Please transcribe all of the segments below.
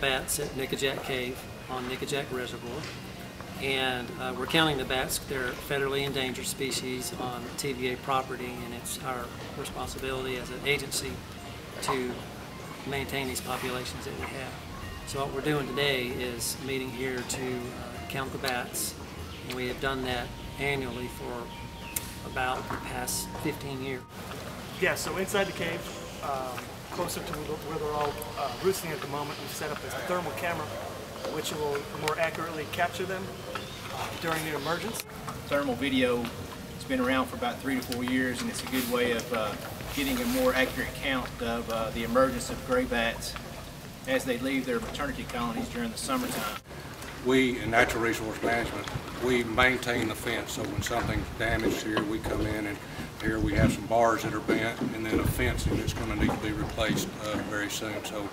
bats at Nickajack Cave on Nickajack Reservoir. And uh, we're counting the bats. They're federally endangered species on TVA property, and it's our responsibility as an agency to maintain these populations that we have. So what we're doing today is meeting here to uh, count the bats, and we have done that annually for about the past 15 years. Yeah, so inside the cave, um, closer to where they're all uh, roosting at the moment, we've set up a thermal camera which will more accurately capture them during their emergence. Thermal video has been around for about three to four years and it's a good way of uh, getting a more accurate count of uh, the emergence of gray bats as they leave their maternity colonies during the summertime. We, in Natural Resource Management, we maintain the fence, so when something's damaged here, we come in and here we have some bars that are bent and then a fencing that's going to need to be replaced uh, very soon. So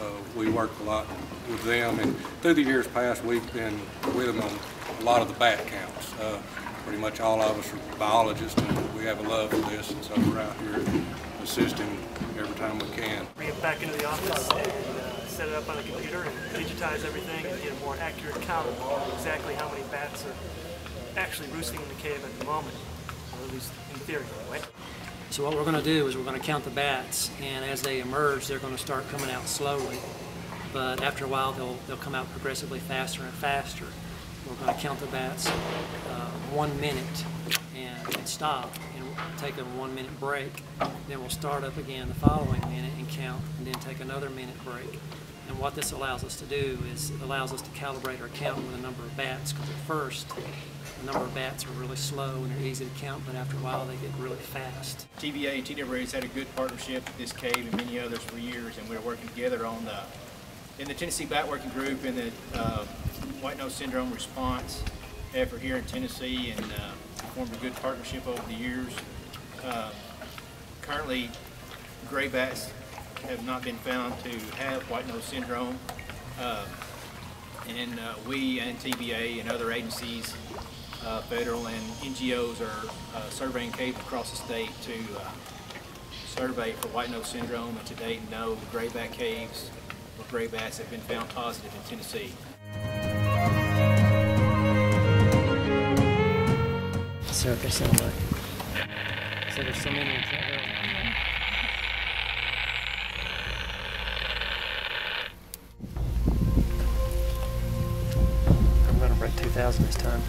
uh, we work a lot with them and through the years past we've been with them on a lot of the bat counts. Uh, pretty much all of us are biologists and we have a love for this and so we're out here assisting every time we can. Bring it back into the office and uh, set it up on a computer and digitize everything and get a more accurate count of exactly how many bats are actually roosting in the cave at the moment, or at least in theory anyway. So what we're going to do is we're going to count the bats, and as they emerge, they're going to start coming out slowly. But after a while, they'll, they'll come out progressively faster and faster. We're going to count the bats one minute and, and stop and take a one minute break. Then we'll start up again the following minute and count, and then take another minute break. And what this allows us to do is allows us to calibrate our count with a number of bats, because at first, the number of bats are really slow and they're easy to count, but after a while they get really fast. TVA and TWRA has had a good partnership with this cave and many others for years, and we're working together on the in the Tennessee Bat Working Group in the uh, White Nose Syndrome response effort here in Tennessee, and uh, formed a good partnership over the years. Uh, currently, gray bats have not been found to have white nose syndrome. Uh, and we and TVA and other agencies, uh, federal and NGOs are uh, surveying caves across the state to uh, survey for white nose syndrome and to date no gray bat caves or gray bats have been found positive in Tennessee. So they sound like. So there's so many. I'm to break 2,000 this time.